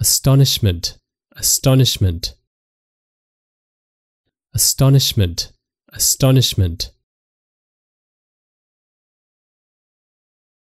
astonishment, astonishment, astonishment, astonishment.